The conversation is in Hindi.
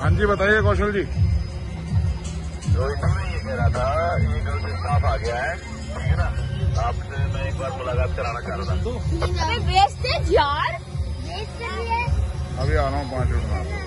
हाँ जी बताइए कौशल जी। जो मैं ये कह रहा था ये गलत से स्टाफ आ गया है ठीक है ना? आपसे मैं एक बार मुलाकात कराना चाह रहा था। अबे वेस्टेज यार। वेस्टेज है। अभी आ रहा हूँ पाँच मिनट में